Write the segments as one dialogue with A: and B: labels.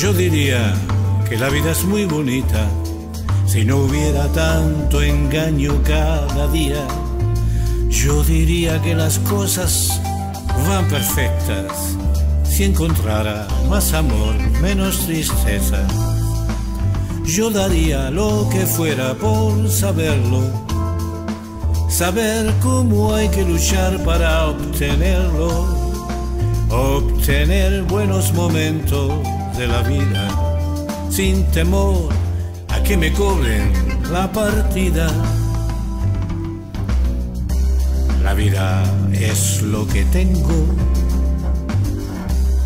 A: Yo diría que la vida es muy bonita si no hubiera tanto engaño cada día. Yo diría que las cosas van perfectas si encontrara más amor, menos tristeza. Yo daría lo que fuera por saberlo, saber cómo hay que luchar para obtenerlo, obtener buenos momentos de la vida, sin temor a que me cobren la partida. La vida es lo que tengo,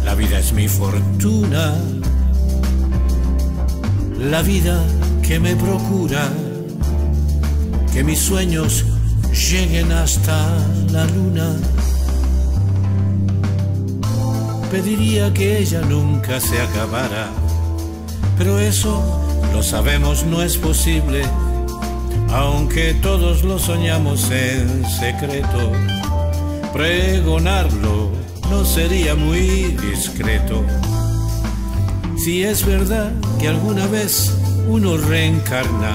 A: la vida es mi fortuna, la vida que me procura. Que mis sueños lleguen hasta la luna pediría que ella nunca se acabara. Pero eso, lo sabemos, no es posible, aunque todos lo soñamos en secreto. Pregonarlo no sería muy discreto. Si es verdad que alguna vez uno reencarna,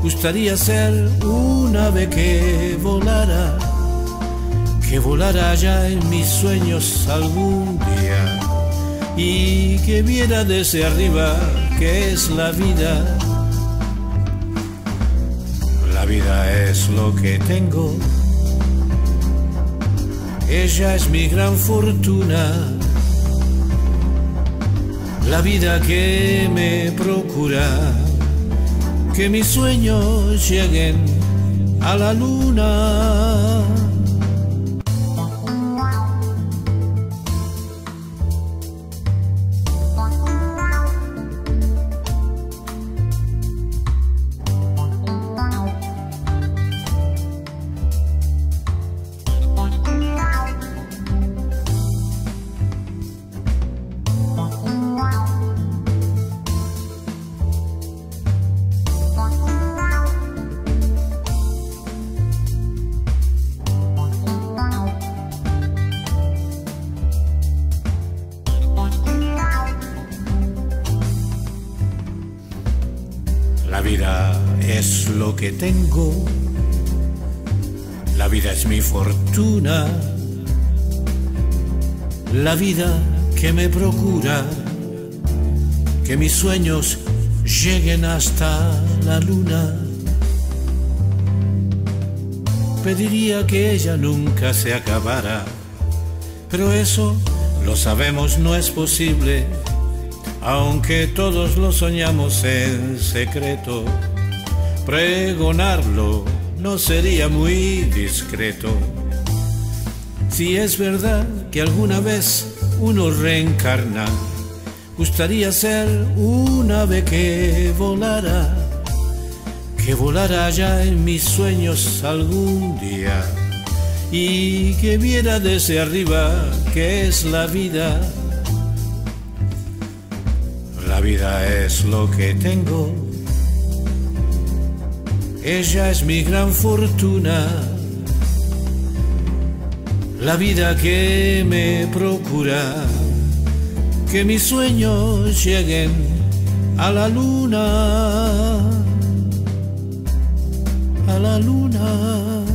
A: gustaría ser un ave que volara que volara ya en mis sueños algún día y que viera desde arriba que es la vida. La vida es lo que tengo, ella es mi gran fortuna, la vida que me procura que mis sueños lleguen a la luna. La vida es lo que tengo, la vida es mi fortuna, la vida que me procura. Que mis sueños lleguen hasta la luna. Pediría que ella nunca se acabara, pero eso lo sabemos no es posible aunque todos lo soñamos en secreto, pregonarlo no sería muy discreto. Si es verdad que alguna vez uno reencarna, gustaría ser un ave que volara, que volara allá en mis sueños algún día y que viera desde arriba que es la vida la vida es lo que tengo, ella es mi gran fortuna, la vida que me procura. Que mis sueños lleguen a la luna, a la luna.